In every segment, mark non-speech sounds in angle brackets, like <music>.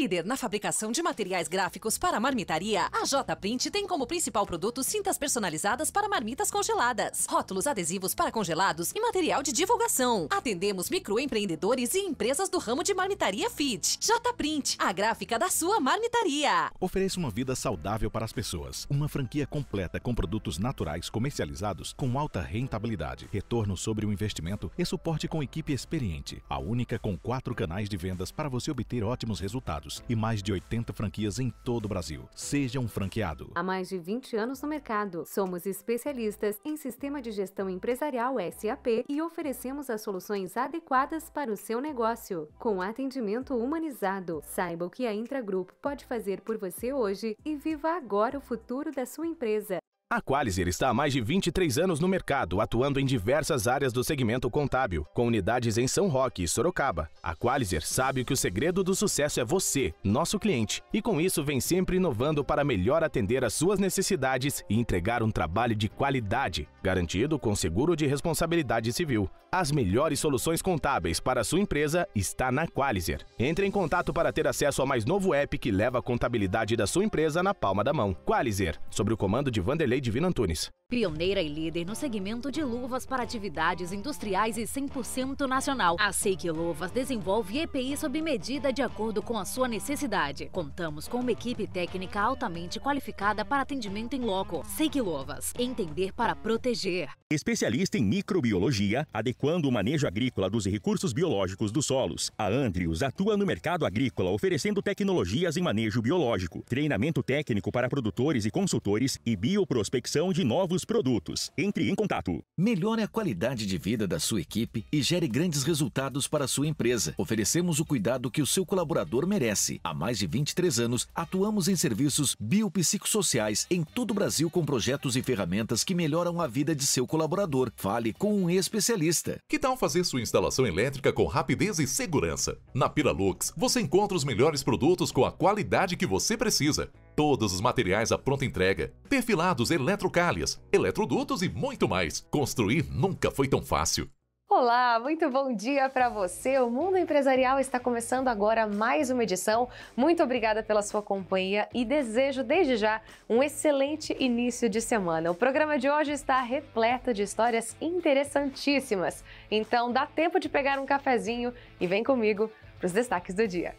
Líder na fabricação de materiais gráficos para marmitaria, a J Print tem como principal produto cintas personalizadas para marmitas congeladas, rótulos adesivos para congelados e material de divulgação. Atendemos microempreendedores e empresas do ramo de marmitaria feed. J Print, a gráfica da sua marmitaria. Ofereça uma vida saudável para as pessoas. Uma franquia completa com produtos naturais comercializados com alta rentabilidade, retorno sobre o investimento e suporte com equipe experiente. A única com quatro canais de vendas para você obter ótimos resultados e mais de 80 franquias em todo o Brasil. Seja um franqueado. Há mais de 20 anos no mercado, somos especialistas em sistema de gestão empresarial SAP e oferecemos as soluções adequadas para o seu negócio. Com atendimento humanizado, saiba o que a Intragrupo pode fazer por você hoje e viva agora o futuro da sua empresa. A Qualizer está há mais de 23 anos no mercado, atuando em diversas áreas do segmento contábil, com unidades em São Roque e Sorocaba. A Qualizer sabe que o segredo do sucesso é você, nosso cliente, e com isso vem sempre inovando para melhor atender às suas necessidades e entregar um trabalho de qualidade, garantido com seguro de responsabilidade civil. As melhores soluções contábeis para a sua empresa está na Qualizer. Entre em contato para ter acesso ao mais novo app que leva a contabilidade da sua empresa na palma da mão. Qualizer, sob o comando de Vanderlei Divino Antunes. Pioneira e líder no segmento de luvas para atividades industriais e 100% nacional. A Seik Luvas desenvolve EPI sob medida de acordo com a sua necessidade. Contamos com uma equipe técnica altamente qualificada para atendimento em loco. Seik Luvas, entender para proteger. Especialista em microbiologia, adequando o manejo agrícola dos recursos biológicos dos solos. A Andrius atua no mercado agrícola oferecendo tecnologias em manejo biológico, treinamento técnico para produtores e consultores e bioprospecção de novos produtos. Entre em contato. Melhore a qualidade de vida da sua equipe e gere grandes resultados para a sua empresa. Oferecemos o cuidado que o seu colaborador merece. Há mais de 23 anos, atuamos em serviços biopsicossociais em todo o Brasil com projetos e ferramentas que melhoram a vida de seu colaborador. Fale com um especialista. Que tal fazer sua instalação elétrica com rapidez e segurança? Na Piralux, você encontra os melhores produtos com a qualidade que você precisa. Todos os materiais à pronta entrega, perfilados eletrocalhas, eletrodutos e muito mais. Construir nunca foi tão fácil. Olá, muito bom dia para você. O Mundo Empresarial está começando agora mais uma edição. Muito obrigada pela sua companhia e desejo desde já um excelente início de semana. O programa de hoje está repleto de histórias interessantíssimas. Então dá tempo de pegar um cafezinho e vem comigo para os destaques do dia.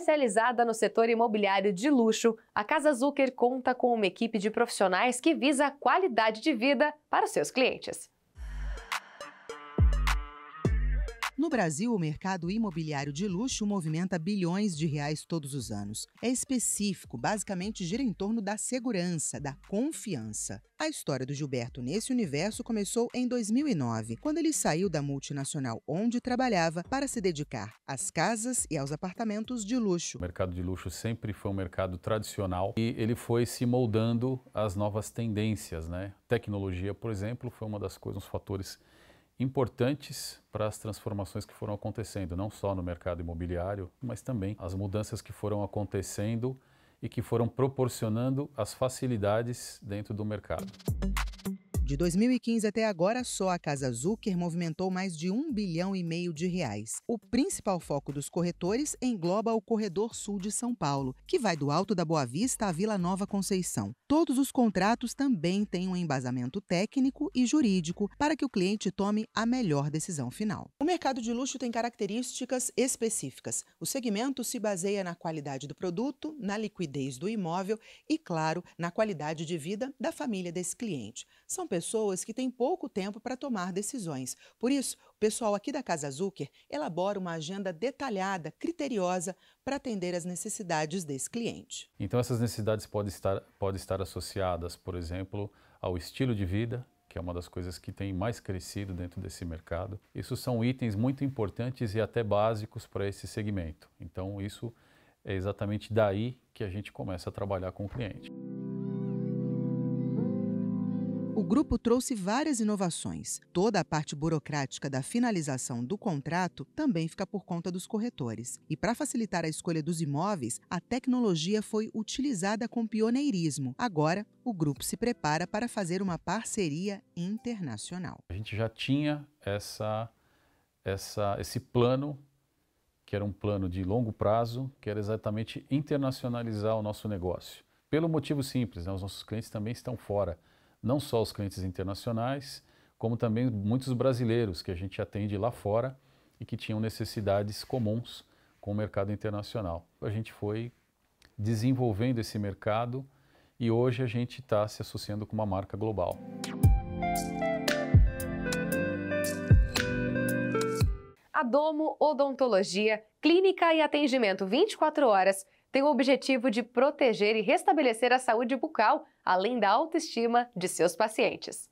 Especializada no setor imobiliário de luxo, a Casa Zucker conta com uma equipe de profissionais que visa a qualidade de vida para os seus clientes. No Brasil, o mercado imobiliário de luxo movimenta bilhões de reais todos os anos. É específico, basicamente gira em torno da segurança, da confiança. A história do Gilberto nesse universo começou em 2009, quando ele saiu da multinacional onde trabalhava para se dedicar às casas e aos apartamentos de luxo. O mercado de luxo sempre foi um mercado tradicional e ele foi se moldando às novas tendências, né? Tecnologia, por exemplo, foi uma das coisas, dos fatores importantes para as transformações que foram acontecendo, não só no mercado imobiliário, mas também as mudanças que foram acontecendo e que foram proporcionando as facilidades dentro do mercado. De 2015 até agora, só a Casa Zucker movimentou mais de um bilhão e meio de reais. O principal foco dos corretores engloba o Corredor Sul de São Paulo, que vai do Alto da Boa Vista à Vila Nova Conceição. Todos os contratos também têm um embasamento técnico e jurídico para que o cliente tome a melhor decisão final. O mercado de luxo tem características específicas. O segmento se baseia na qualidade do produto, na liquidez do imóvel e, claro, na qualidade de vida da família desse cliente. São pessoas que têm pouco tempo para tomar decisões. Por isso, o pessoal aqui da Casa Zucker elabora uma agenda detalhada, criteriosa, para atender às necessidades desse cliente. Então, essas necessidades podem estar, podem estar associadas, por exemplo, ao estilo de vida, que é uma das coisas que tem mais crescido dentro desse mercado. Isso são itens muito importantes e até básicos para esse segmento. Então, isso é exatamente daí que a gente começa a trabalhar com o cliente. O grupo trouxe várias inovações. Toda a parte burocrática da finalização do contrato também fica por conta dos corretores. E para facilitar a escolha dos imóveis, a tecnologia foi utilizada com pioneirismo. Agora, o grupo se prepara para fazer uma parceria internacional. A gente já tinha essa, essa, esse plano, que era um plano de longo prazo, que era exatamente internacionalizar o nosso negócio. Pelo motivo simples, né? os nossos clientes também estão fora não só os clientes internacionais, como também muitos brasileiros que a gente atende lá fora e que tinham necessidades comuns com o mercado internacional. A gente foi desenvolvendo esse mercado e hoje a gente está se associando com uma marca global. A Domo Odontologia, clínica e atendimento 24 horas tem o objetivo de proteger e restabelecer a saúde bucal, além da autoestima de seus pacientes.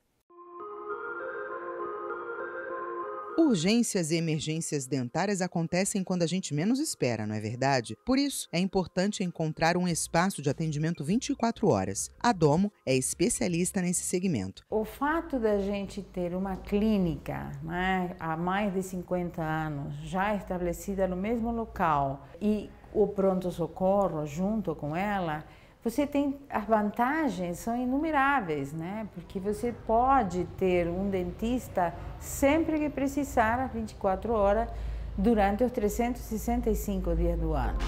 Urgências e emergências dentárias acontecem quando a gente menos espera, não é verdade? Por isso, é importante encontrar um espaço de atendimento 24 horas. A Domo é especialista nesse segmento. O fato da gente ter uma clínica né, há mais de 50 anos, já estabelecida no mesmo local e o pronto-socorro junto com ela, você tem as vantagens são inumeráveis, né? Porque você pode ter um dentista sempre que precisar, às 24 horas, durante os 365 dias do ano.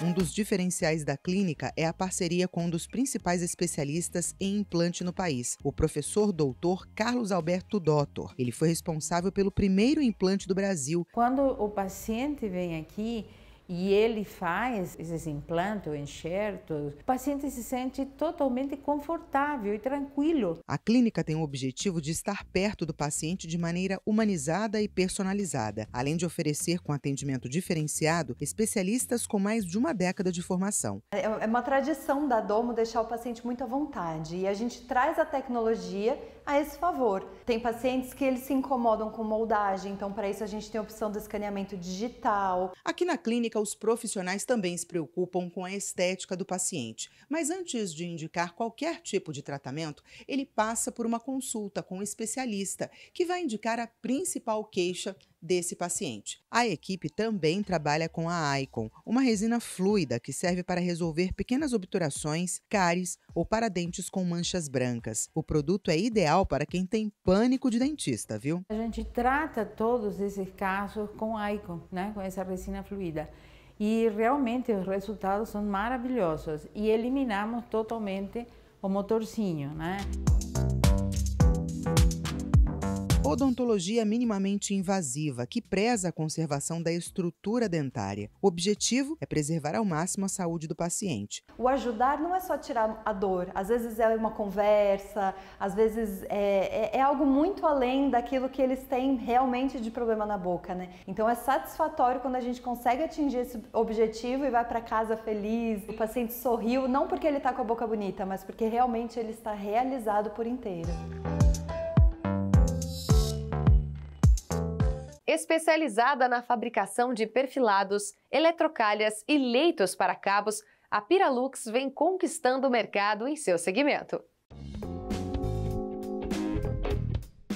Um dos diferenciais da clínica é a parceria com um dos principais especialistas em implante no país, o professor doutor Carlos Alberto Dottor. Ele foi responsável pelo primeiro implante do Brasil. Quando o paciente vem aqui, e ele faz esses implantes ou enxertos, o paciente se sente totalmente confortável e tranquilo. A clínica tem o objetivo de estar perto do paciente de maneira humanizada e personalizada, além de oferecer, com atendimento diferenciado, especialistas com mais de uma década de formação. É, é uma tradição da Domo deixar o paciente muito à vontade e a gente traz a tecnologia a esse favor. Tem pacientes que eles se incomodam com moldagem, então para isso a gente tem a opção do escaneamento digital. Aqui na clínica, os profissionais também se preocupam com a estética do paciente, mas antes de indicar qualquer tipo de tratamento, ele passa por uma consulta com um especialista, que vai indicar a principal queixa desse paciente. A equipe também trabalha com a Icon, uma resina fluida que serve para resolver pequenas obturações, cáries ou para dentes com manchas brancas. O produto é ideal para quem tem pânico de dentista, viu? A gente trata todos esses casos com Icon, né, com essa resina fluida. E realmente os resultados são maravilhosos e eliminamos totalmente o motorzinho, né? Odontologia minimamente invasiva, que preza a conservação da estrutura dentária. O objetivo é preservar ao máximo a saúde do paciente. O ajudar não é só tirar a dor, às vezes é uma conversa, às vezes é, é, é algo muito além daquilo que eles têm realmente de problema na boca, né? Então é satisfatório quando a gente consegue atingir esse objetivo e vai para casa feliz, o paciente sorriu, não porque ele está com a boca bonita, mas porque realmente ele está realizado por inteiro. Especializada na fabricação de perfilados, eletrocalhas e leitos para cabos, a Piralux vem conquistando o mercado em seu segmento.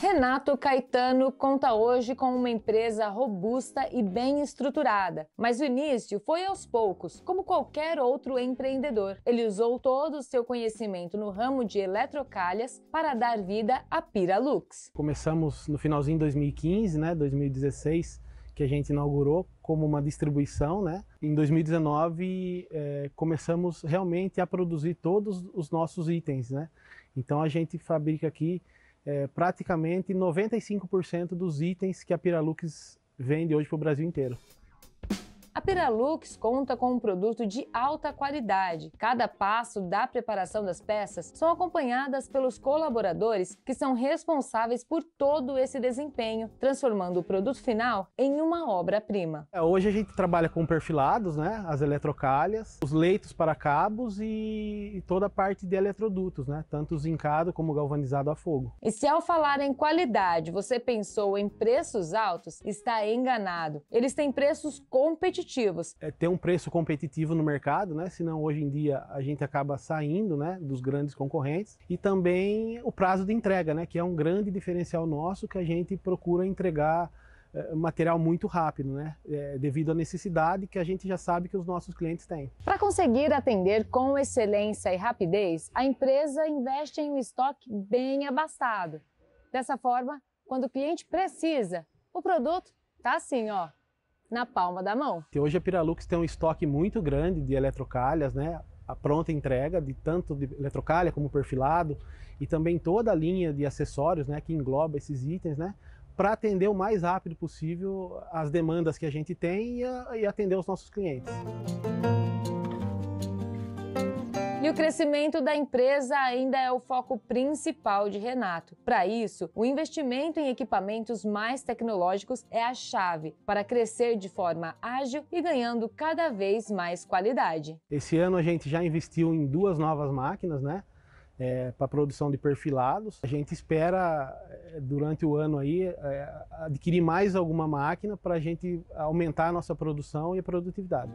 Renato Caetano conta hoje com uma empresa robusta e bem estruturada, mas o início foi aos poucos, como qualquer outro empreendedor. Ele usou todo o seu conhecimento no ramo de eletrocalhas para dar vida à Piralux. Começamos no finalzinho de 2015, né, 2016, que a gente inaugurou como uma distribuição, né? Em 2019 é, começamos realmente a produzir todos os nossos itens, né? Então a gente fabrica aqui é, praticamente 95% dos itens que a Piralux vende hoje para o Brasil inteiro. A Piralux conta com um produto de alta qualidade. Cada passo da preparação das peças são acompanhadas pelos colaboradores que são responsáveis por todo esse desempenho, transformando o produto final em uma obra-prima. É, hoje a gente trabalha com perfilados, né, as eletrocalhas, os leitos para cabos e toda a parte de eletrodutos, né, tanto zincado como galvanizado a fogo. E se ao falar em qualidade você pensou em preços altos, está enganado. Eles têm preços competitivos produtivos. É ter um preço competitivo no mercado, né? Senão hoje em dia a gente acaba saindo, né, dos grandes concorrentes e também o prazo de entrega, né, que é um grande diferencial nosso que a gente procura entregar é, material muito rápido, né? É, devido à necessidade que a gente já sabe que os nossos clientes têm. Para conseguir atender com excelência e rapidez, a empresa investe em um estoque bem abastado. Dessa forma, quando o cliente precisa, o produto está assim, ó, na palma da mão. Hoje a Piralux tem um estoque muito grande de eletrocalhas, né? A pronta entrega de tanto de eletrocalha como perfilado e também toda a linha de acessórios, né, que engloba esses itens, né? para atender o mais rápido possível as demandas que a gente tem e, a, e atender os nossos clientes. E o crescimento da empresa ainda é o foco principal de Renato. Para isso, o investimento em equipamentos mais tecnológicos é a chave para crescer de forma ágil e ganhando cada vez mais qualidade. Esse ano a gente já investiu em duas novas máquinas, né? é, para produção de perfilados. A gente espera é, durante o ano aí é, adquirir mais alguma máquina para a gente aumentar a nossa produção e a produtividade.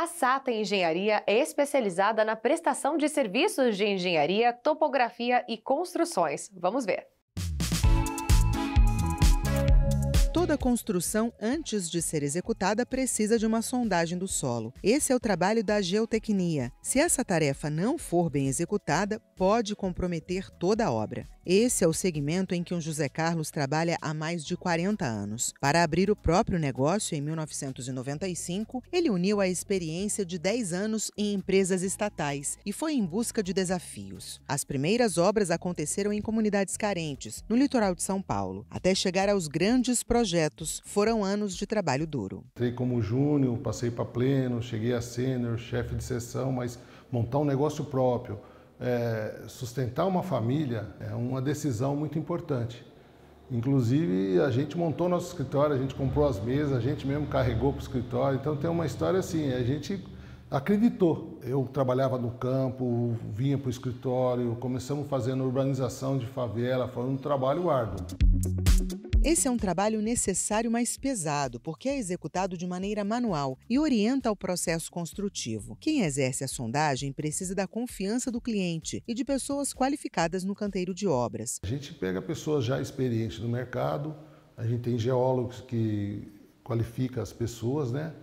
A SATA Engenharia é especializada na prestação de serviços de engenharia, topografia e construções. Vamos ver. Toda construção, antes de ser executada, precisa de uma sondagem do solo. Esse é o trabalho da geotecnia. Se essa tarefa não for bem executada, pode comprometer toda a obra. Esse é o segmento em que o José Carlos trabalha há mais de 40 anos. Para abrir o próprio negócio em 1995, ele uniu a experiência de 10 anos em empresas estatais e foi em busca de desafios. As primeiras obras aconteceram em comunidades carentes, no litoral de São Paulo. Até chegar aos grandes projetos, foram anos de trabalho duro. Entrei como júnior, passei para pleno, cheguei a sênior, chefe de seção, mas montar um negócio próprio é, sustentar uma família é uma decisão muito importante. Inclusive, a gente montou nosso escritório, a gente comprou as mesas, a gente mesmo carregou para o escritório. Então, tem uma história assim: a gente acreditou. Eu trabalhava no campo, vinha para o escritório, começamos fazendo urbanização de favela, foi um trabalho árduo. Esse é um trabalho necessário, mas pesado, porque é executado de maneira manual e orienta o processo construtivo. Quem exerce a sondagem precisa da confiança do cliente e de pessoas qualificadas no canteiro de obras. A gente pega pessoas já experientes no mercado, a gente tem geólogos que qualifica as pessoas, né?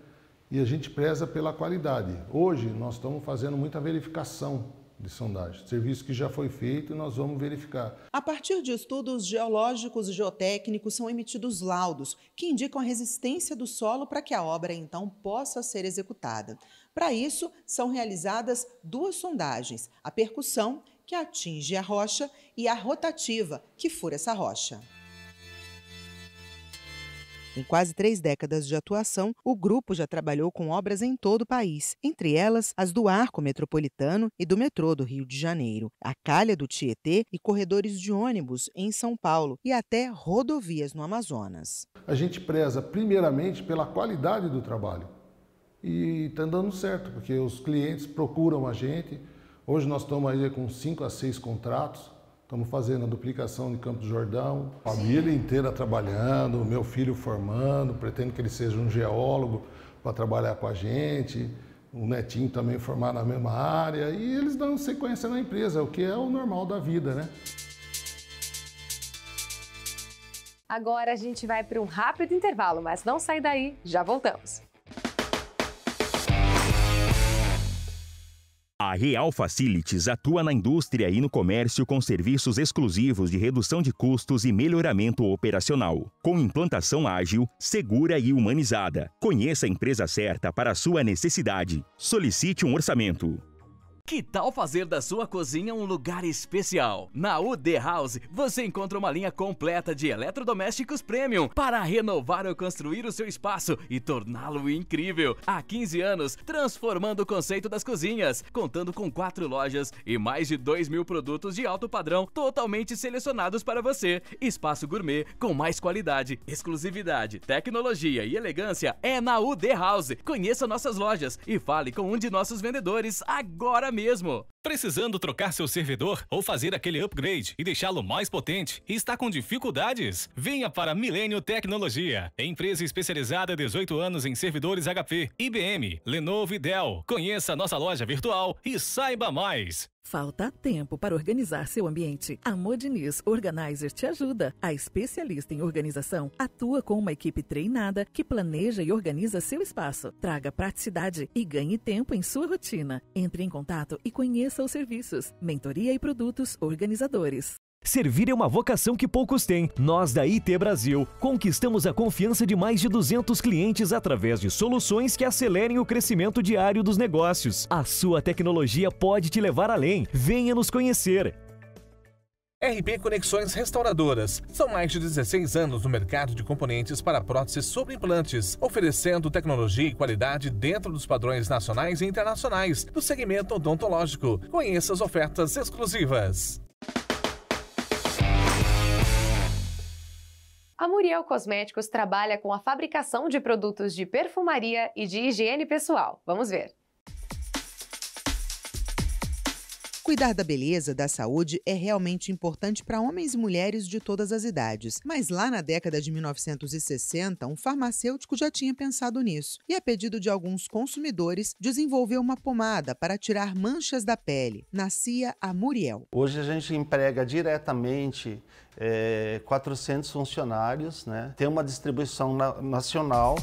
E a gente preza pela qualidade. Hoje nós estamos fazendo muita verificação de sondagem. Serviço que já foi feito e nós vamos verificar. A partir de estudos geológicos e geotécnicos são emitidos laudos que indicam a resistência do solo para que a obra então possa ser executada. Para isso, são realizadas duas sondagens: a percussão, que atinge a rocha, e a rotativa, que fura essa rocha. Em quase três décadas de atuação, o grupo já trabalhou com obras em todo o país, entre elas as do Arco Metropolitano e do metrô do Rio de Janeiro, a calha do Tietê e corredores de ônibus em São Paulo e até rodovias no Amazonas. A gente preza primeiramente pela qualidade do trabalho e está dando certo, porque os clientes procuram a gente. Hoje nós estamos aí com cinco a seis contratos Estamos fazendo a duplicação de Campo do Jordão, família inteira trabalhando, meu filho formando, pretendo que ele seja um geólogo para trabalhar com a gente, o netinho também formar na mesma área, e eles dão sequência na empresa, o que é o normal da vida, né? Agora a gente vai para um rápido intervalo, mas não sai daí, já voltamos. A Real Facilities atua na indústria e no comércio com serviços exclusivos de redução de custos e melhoramento operacional, com implantação ágil, segura e humanizada. Conheça a empresa certa para a sua necessidade. Solicite um orçamento. Que tal fazer da sua cozinha um lugar especial? Na UD House você encontra uma linha completa de eletrodomésticos premium para renovar ou construir o seu espaço e torná-lo incrível. Há 15 anos, transformando o conceito das cozinhas, contando com quatro lojas e mais de 2 mil produtos de alto padrão totalmente selecionados para você. Espaço gourmet com mais qualidade, exclusividade, tecnologia e elegância é na UD House. Conheça nossas lojas e fale com um de nossos vendedores agora mesmo. Precisando trocar seu servidor ou fazer aquele upgrade e deixá-lo mais potente e está com dificuldades? Venha para Milênio Tecnologia, empresa especializada há 18 anos em servidores HP, IBM, Lenovo e Dell. Conheça nossa loja virtual e saiba mais. Falta tempo para organizar seu ambiente. A Modiniz Organizer te ajuda. A especialista em organização atua com uma equipe treinada que planeja e organiza seu espaço. Traga praticidade e ganhe tempo em sua rotina. Entre em contato e conheça os serviços, mentoria e produtos organizadores. Servir é uma vocação que poucos têm. Nós da IT Brasil conquistamos a confiança de mais de 200 clientes através de soluções que acelerem o crescimento diário dos negócios. A sua tecnologia pode te levar além. Venha nos conhecer. RP Conexões Restauradoras. São mais de 16 anos no mercado de componentes para próteses sobre implantes, oferecendo tecnologia e qualidade dentro dos padrões nacionais e internacionais do segmento odontológico. Conheça as ofertas exclusivas. A Muriel Cosméticos trabalha com a fabricação de produtos de perfumaria e de higiene pessoal. Vamos ver. Cuidar da beleza, da saúde é realmente importante para homens e mulheres de todas as idades. Mas lá na década de 1960, um farmacêutico já tinha pensado nisso e, a pedido de alguns consumidores, desenvolveu uma pomada para tirar manchas da pele. Nascia a Muriel. Hoje a gente emprega diretamente é, 400 funcionários, né? tem uma distribuição na nacional.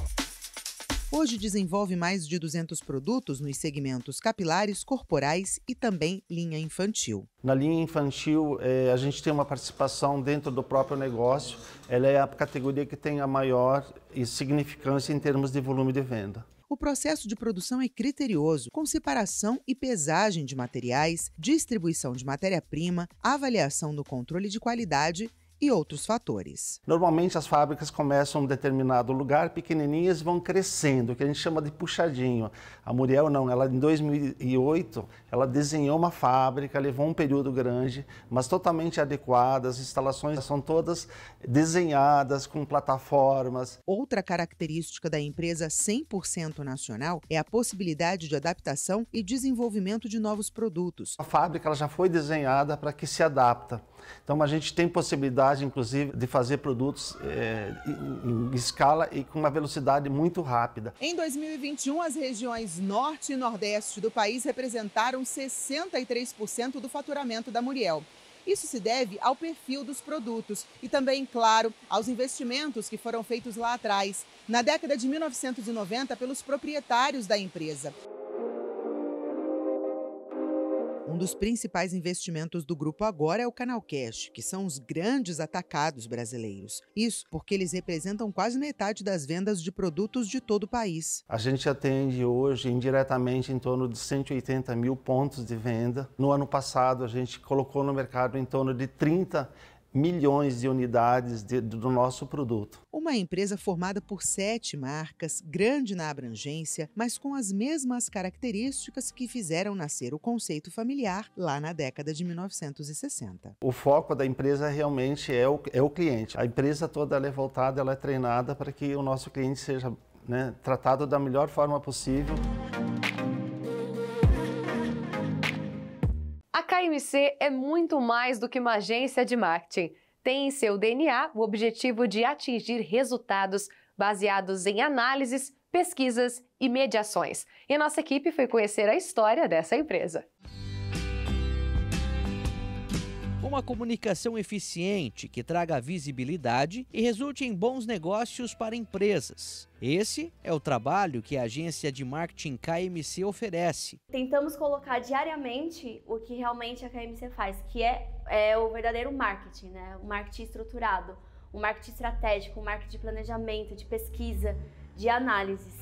Hoje desenvolve mais de 200 produtos nos segmentos capilares, corporais e também linha infantil. Na linha infantil, eh, a gente tem uma participação dentro do próprio negócio. Ela é a categoria que tem a maior significância em termos de volume de venda. O processo de produção é criterioso, com separação e pesagem de materiais, distribuição de matéria-prima, avaliação do controle de qualidade e outros fatores. Normalmente as fábricas começam em um determinado lugar, pequenininhas, vão crescendo, que a gente chama de puxadinho. A Muriel não, ela em 2008, ela desenhou uma fábrica, levou um período grande, mas totalmente adequada, as instalações são todas desenhadas com plataformas. Outra característica da empresa 100% nacional é a possibilidade de adaptação e desenvolvimento de novos produtos. A fábrica ela já foi desenhada para que se adapta. Então a gente tem possibilidade, inclusive, de fazer produtos é, em, em escala e com uma velocidade muito rápida. Em 2021, as regiões norte e nordeste do país representaram 63% do faturamento da Muriel. Isso se deve ao perfil dos produtos e também, claro, aos investimentos que foram feitos lá atrás, na década de 1990, pelos proprietários da empresa. Um dos principais investimentos do grupo agora é o Canal Cash, que são os grandes atacados brasileiros. Isso porque eles representam quase metade das vendas de produtos de todo o país. A gente atende hoje indiretamente em torno de 180 mil pontos de venda. No ano passado, a gente colocou no mercado em torno de 30 milhões de unidades de, do nosso produto. Uma empresa formada por sete marcas, grande na abrangência, mas com as mesmas características que fizeram nascer o conceito familiar lá na década de 1960. O foco da empresa realmente é o, é o cliente. A empresa toda é voltada, ela é treinada para que o nosso cliente seja né, tratado da melhor forma possível. KMC é muito mais do que uma agência de marketing. Tem em seu DNA o objetivo de atingir resultados baseados em análises, pesquisas e mediações. E a nossa equipe foi conhecer a história dessa empresa. Uma comunicação eficiente que traga visibilidade e resulte em bons negócios para empresas. Esse é o trabalho que a agência de marketing KMC oferece. Tentamos colocar diariamente o que realmente a KMC faz, que é, é o verdadeiro marketing, né? o marketing estruturado, o marketing estratégico, o marketing de planejamento, de pesquisa, de análises.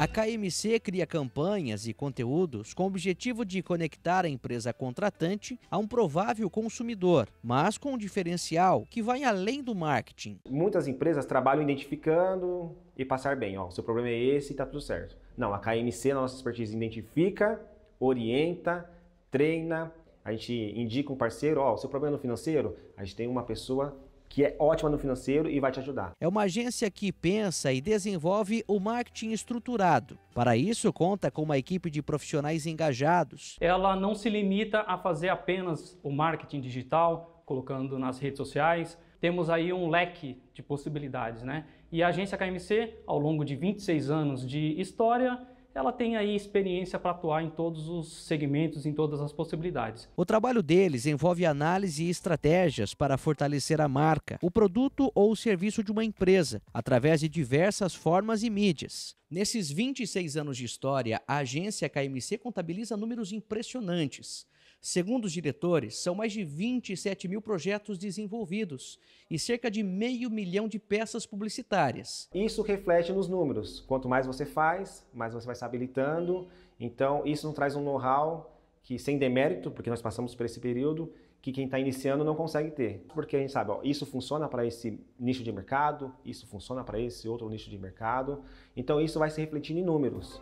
A KMC cria campanhas e conteúdos com o objetivo de conectar a empresa contratante a um provável consumidor, mas com um diferencial que vai além do marketing. Muitas empresas trabalham identificando e passar bem, ó, seu problema é esse e está tudo certo. Não, a KMC, na nossa expertise, identifica, orienta, treina, a gente indica um parceiro, ó, seu problema no financeiro, a gente tem uma pessoa que é ótima no financeiro e vai te ajudar. É uma agência que pensa e desenvolve o marketing estruturado. Para isso, conta com uma equipe de profissionais engajados. Ela não se limita a fazer apenas o marketing digital, colocando nas redes sociais. Temos aí um leque de possibilidades, né? E a agência KMC, ao longo de 26 anos de história, ela tem aí experiência para atuar em todos os segmentos, em todas as possibilidades. O trabalho deles envolve análise e estratégias para fortalecer a marca, o produto ou o serviço de uma empresa, através de diversas formas e mídias. Nesses 26 anos de história, a agência KMC contabiliza números impressionantes. Segundo os diretores, são mais de 27 mil projetos desenvolvidos e cerca de meio milhão de peças publicitárias. Isso reflete nos números. Quanto mais você faz, mais você vai se habilitando. Então, isso não traz um know-how que, sem demérito, porque nós passamos por esse período, que quem está iniciando não consegue ter. Porque a gente sabe, ó, isso funciona para esse nicho de mercado, isso funciona para esse outro nicho de mercado. Então, isso vai se refletir em números.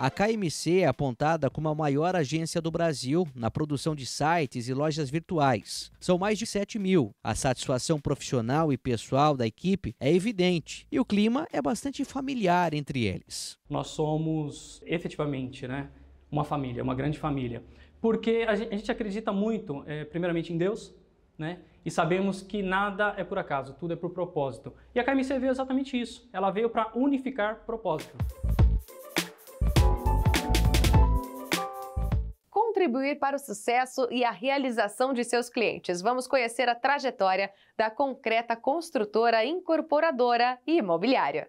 A KMC é apontada como a maior agência do Brasil na produção de sites e lojas virtuais. São mais de 7 mil. A satisfação profissional e pessoal da equipe é evidente e o clima é bastante familiar entre eles. Nós somos efetivamente né, uma família, uma grande família, porque a gente acredita muito, é, primeiramente, em Deus, né? E sabemos que nada é por acaso, tudo é por propósito. E a KMC veio exatamente isso. Ela veio para unificar propósito. Contribuir para o sucesso e a realização de seus clientes. Vamos conhecer a trajetória da concreta construtora, incorporadora e imobiliária.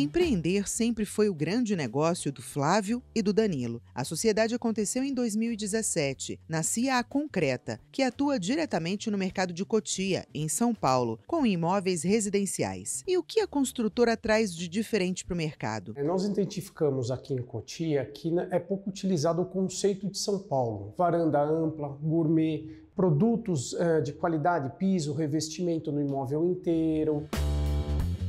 Empreender sempre foi o grande negócio do Flávio e do Danilo. A sociedade aconteceu em 2017. Nascia a Concreta, que atua diretamente no mercado de Cotia, em São Paulo, com imóveis residenciais. E o que a construtora traz de diferente para o mercado? É, nós identificamos aqui em Cotia que é pouco utilizado o conceito de São Paulo: varanda ampla, gourmet, produtos eh, de qualidade, piso, revestimento no imóvel inteiro.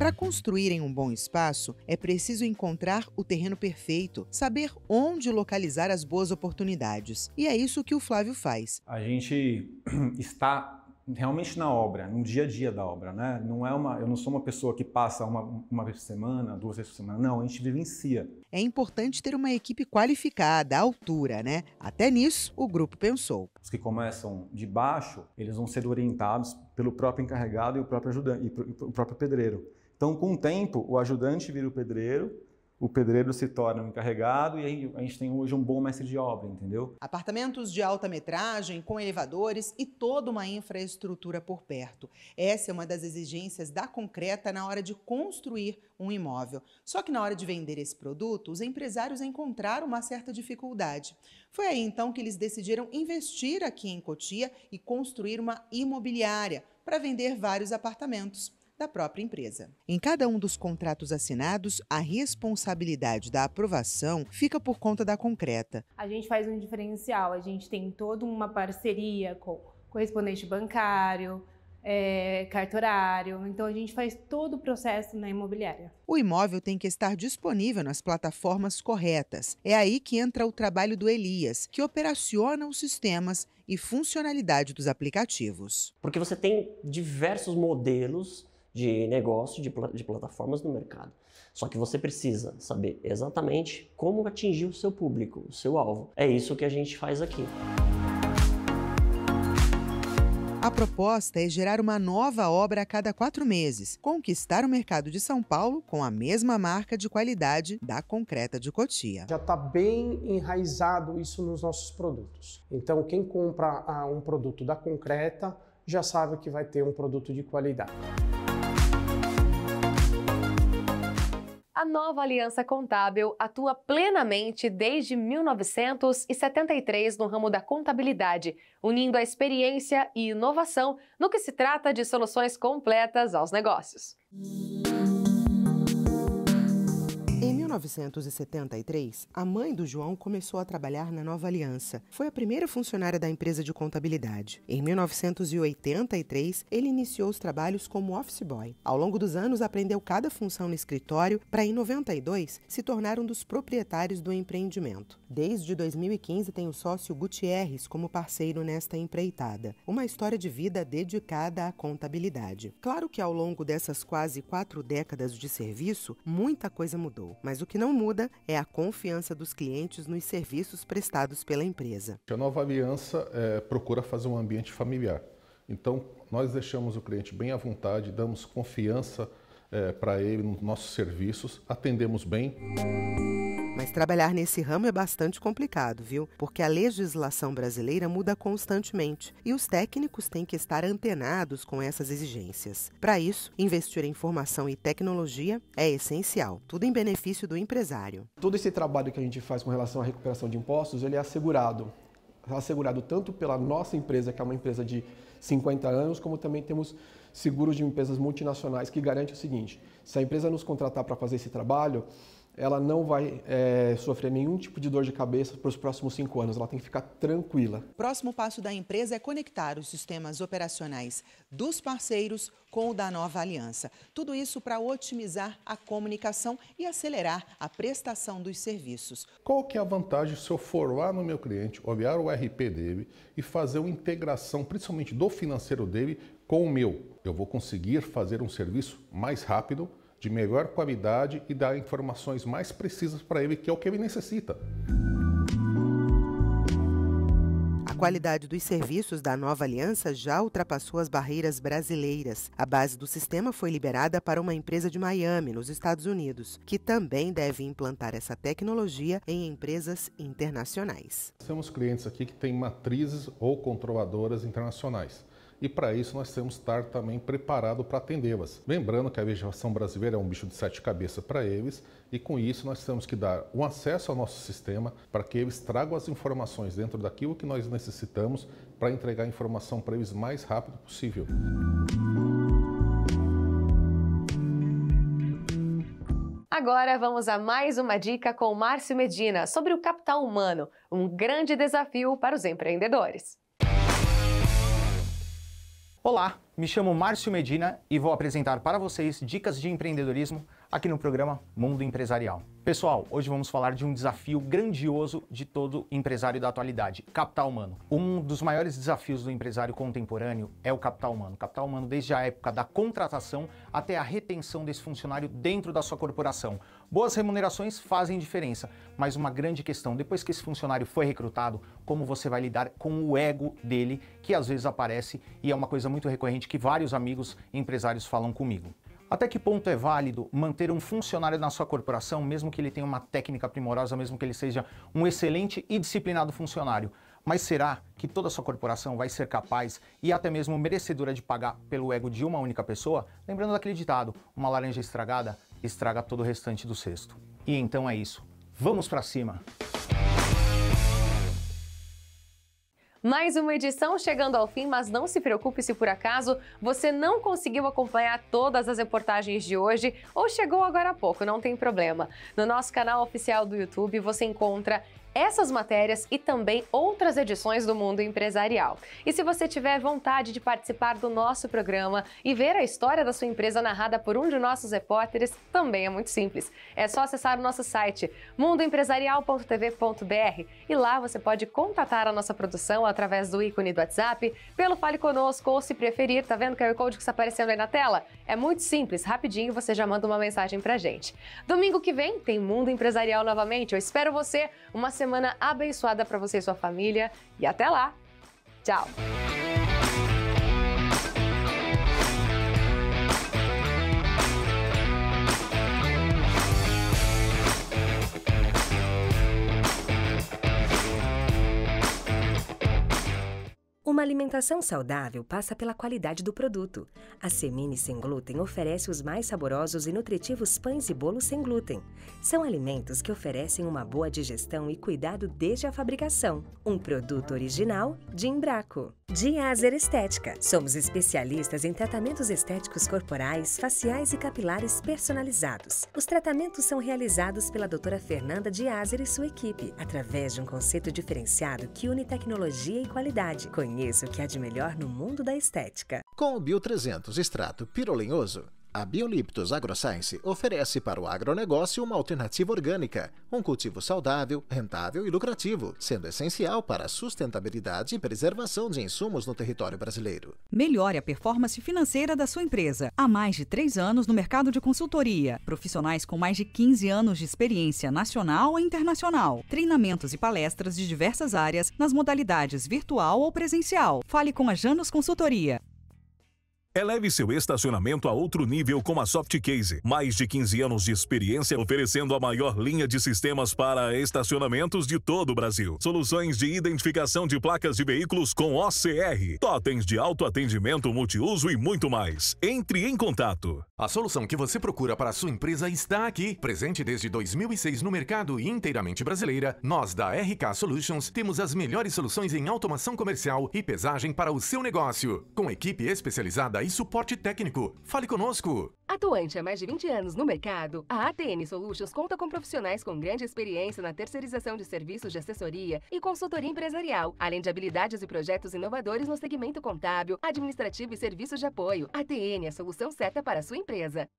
Para construírem um bom espaço, é preciso encontrar o terreno perfeito, saber onde localizar as boas oportunidades. E é isso que o Flávio faz. A gente <clears throat> está realmente na obra, no dia a dia da obra, né? Não é uma, eu não sou uma pessoa que passa uma, uma vez por semana, duas vezes por semana. Não, a gente vivencia. É importante ter uma equipe qualificada, à altura, né? Até nisso, o grupo pensou. Os que começam de baixo, eles vão ser orientados pelo próprio encarregado e o próprio ajudante, e o próprio pedreiro. Então, com o tempo, o ajudante vira o pedreiro, o pedreiro se torna o encarregado e aí a gente tem hoje um bom mestre de obra, entendeu? Apartamentos de alta metragem, com elevadores e toda uma infraestrutura por perto. Essa é uma das exigências da Concreta na hora de construir um imóvel. Só que na hora de vender esse produto, os empresários encontraram uma certa dificuldade. Foi aí então que eles decidiram investir aqui em Cotia e construir uma imobiliária para vender vários apartamentos da própria empresa. Em cada um dos contratos assinados, a responsabilidade da aprovação fica por conta da concreta. A gente faz um diferencial, a gente tem toda uma parceria com correspondente bancário, é, cartorário. Então a gente faz todo o processo na imobiliária. O imóvel tem que estar disponível nas plataformas corretas. É aí que entra o trabalho do Elias, que operaciona os sistemas e funcionalidade dos aplicativos. Porque você tem diversos modelos de negócio, de, pl de plataformas no mercado. Só que você precisa saber exatamente como atingir o seu público, o seu alvo. É isso que a gente faz aqui. A proposta é gerar uma nova obra a cada quatro meses, conquistar o mercado de São Paulo com a mesma marca de qualidade da Concreta de Cotia. Já está bem enraizado isso nos nossos produtos. Então, quem compra ah, um produto da Concreta já sabe que vai ter um produto de qualidade. A nova Aliança Contábil atua plenamente desde 1973 no ramo da contabilidade, unindo a experiência e inovação no que se trata de soluções completas aos negócios. Em 1973, a mãe do João começou a trabalhar na Nova Aliança. Foi a primeira funcionária da empresa de contabilidade. Em 1983, ele iniciou os trabalhos como office boy. Ao longo dos anos, aprendeu cada função no escritório para, em 92, se tornar um dos proprietários do empreendimento. Desde 2015, tem o sócio Gutierrez como parceiro nesta empreitada. Uma história de vida dedicada à contabilidade. Claro que ao longo dessas quase quatro décadas de serviço, muita coisa mudou. Mas o que não muda é a confiança dos clientes nos serviços prestados pela empresa. A nova aliança é, procura fazer um ambiente familiar. Então, nós deixamos o cliente bem à vontade, damos confiança é, para ele nos nossos serviços, atendemos bem. Mas trabalhar nesse ramo é bastante complicado, viu? Porque a legislação brasileira muda constantemente e os técnicos têm que estar antenados com essas exigências. Para isso, investir em formação e tecnologia é essencial, tudo em benefício do empresário. Todo esse trabalho que a gente faz com relação à recuperação de impostos, ele é assegurado. Assegurado tanto pela nossa empresa, que é uma empresa de 50 anos, como também temos seguros de empresas multinacionais que garante o seguinte: se a empresa nos contratar para fazer esse trabalho, ela não vai é, sofrer nenhum tipo de dor de cabeça para os próximos cinco anos. Ela tem que ficar tranquila. Próximo passo da empresa é conectar os sistemas operacionais dos parceiros com o da nova aliança. Tudo isso para otimizar a comunicação e acelerar a prestação dos serviços. Qual que é a vantagem se eu for lá no meu cliente, olhar o RP dele e fazer uma integração, principalmente do financeiro dele, com o meu? Eu vou conseguir fazer um serviço mais rápido, de melhor qualidade e dar informações mais precisas para ele, que é o que ele necessita. A qualidade dos serviços da nova aliança já ultrapassou as barreiras brasileiras. A base do sistema foi liberada para uma empresa de Miami, nos Estados Unidos, que também deve implantar essa tecnologia em empresas internacionais. Temos clientes aqui que têm matrizes ou controladoras internacionais e para isso nós temos que estar também preparado para atendê-las. Lembrando que a legislação brasileira é um bicho de sete cabeças para eles e com isso nós temos que dar um acesso ao nosso sistema para que eles tragam as informações dentro daquilo que nós necessitamos para entregar a informação para eles mais rápido possível. Agora vamos a mais uma dica com Márcio Medina sobre o capital humano, um grande desafio para os empreendedores. Olá, me chamo Márcio Medina e vou apresentar para vocês dicas de empreendedorismo aqui no programa Mundo Empresarial. Pessoal, hoje vamos falar de um desafio grandioso de todo empresário da atualidade, capital humano. Um dos maiores desafios do empresário contemporâneo é o capital humano. Capital humano desde a época da contratação até a retenção desse funcionário dentro da sua corporação. Boas remunerações fazem diferença, mas uma grande questão, depois que esse funcionário foi recrutado, como você vai lidar com o ego dele, que às vezes aparece e é uma coisa muito recorrente que vários amigos empresários falam comigo. Até que ponto é válido manter um funcionário na sua corporação, mesmo que ele tenha uma técnica primorosa, mesmo que ele seja um excelente e disciplinado funcionário? Mas será que toda a sua corporação vai ser capaz e até mesmo merecedora de pagar pelo ego de uma única pessoa? Lembrando daquele ditado: uma laranja estragada estraga todo o restante do cesto. E então é isso. Vamos para cima! Mais uma edição chegando ao fim, mas não se preocupe se por acaso você não conseguiu acompanhar todas as reportagens de hoje ou chegou agora há pouco, não tem problema. No nosso canal oficial do YouTube você encontra essas matérias e também outras edições do Mundo Empresarial. E se você tiver vontade de participar do nosso programa e ver a história da sua empresa narrada por um de nossos repórteres, também é muito simples. É só acessar o nosso site mundoempresarial.tv.br e lá você pode contatar a nossa produção através do ícone do WhatsApp, pelo Fale Conosco ou se preferir, tá vendo o QR Code que está aparecendo aí na tela? É muito simples, rapidinho você já manda uma mensagem pra gente. Domingo que vem tem Mundo Empresarial novamente. Eu espero você uma semana abençoada para você e sua família e até lá. Tchau. Uma alimentação saudável passa pela qualidade do produto. A Semini Sem Glúten oferece os mais saborosos e nutritivos pães e bolos sem glúten. São alimentos que oferecem uma boa digestão e cuidado desde a fabricação. Um produto original de Embraco. Diazer Estética. Somos especialistas em tratamentos estéticos corporais, faciais e capilares personalizados. Os tratamentos são realizados pela doutora Fernanda Diazer e sua equipe, através de um conceito diferenciado que une tecnologia e qualidade. Conheça o que há de melhor no mundo da estética. Com o Bio 300 extrato pirolenhoso, a Bioliptos AgroScience oferece para o agronegócio uma alternativa orgânica, um cultivo saudável, rentável e lucrativo, sendo essencial para a sustentabilidade e preservação de insumos no território brasileiro. Melhore a performance financeira da sua empresa. Há mais de três anos no mercado de consultoria. Profissionais com mais de 15 anos de experiência nacional e internacional. Treinamentos e palestras de diversas áreas nas modalidades virtual ou presencial. Fale com a Janos Consultoria. Eleve seu estacionamento a outro nível com a Softcase. Mais de 15 anos de experiência oferecendo a maior linha de sistemas para estacionamentos de todo o Brasil. Soluções de identificação de placas de veículos com OCR, totens de autoatendimento multiuso e muito mais. Entre em contato. A solução que você procura para a sua empresa está aqui. Presente desde 2006 no mercado e inteiramente brasileira, nós da RK Solutions temos as melhores soluções em automação comercial e pesagem para o seu negócio. Com equipe especializada e suporte técnico. Fale conosco. Atuante há mais de 20 anos no mercado, a ATN Solutions conta com profissionais com grande experiência na terceirização de serviços de assessoria e consultoria empresarial, além de habilidades e projetos inovadores no segmento contábil, administrativo e serviços de apoio. ATN é a solução certa para a sua empresa.